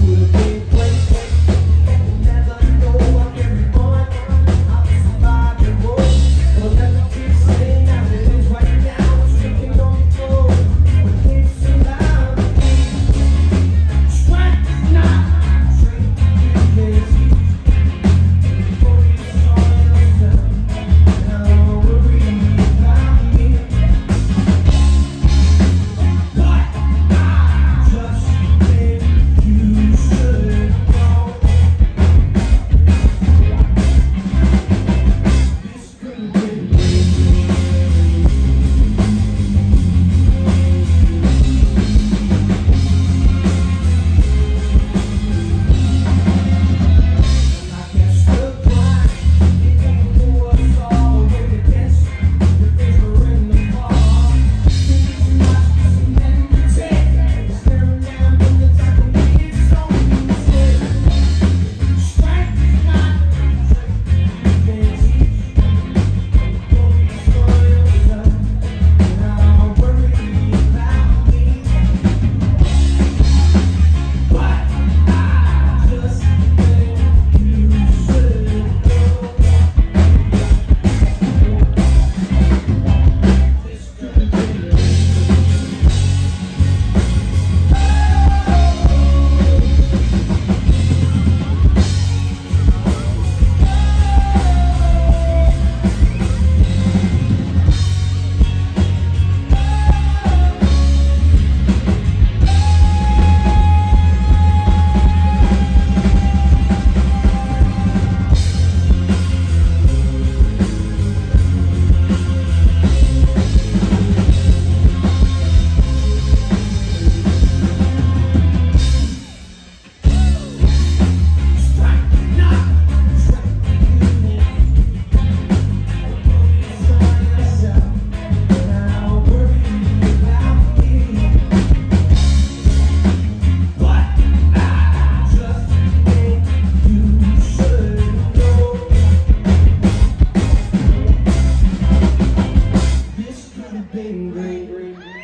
will be been green.